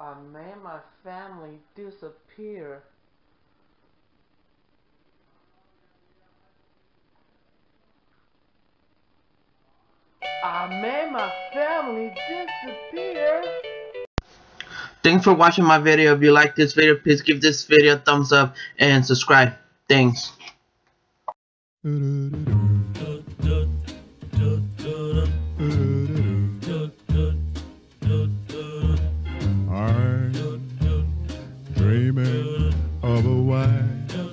I made my family disappear. I made my family disappear. Thanks for watching my video. If you like this video, please give this video a thumbs up and subscribe. Thanks. of a wife.